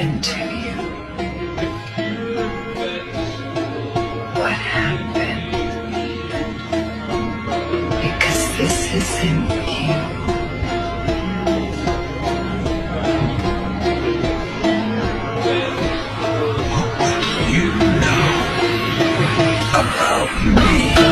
happened to you? What happened? Because this isn't you. You know about me.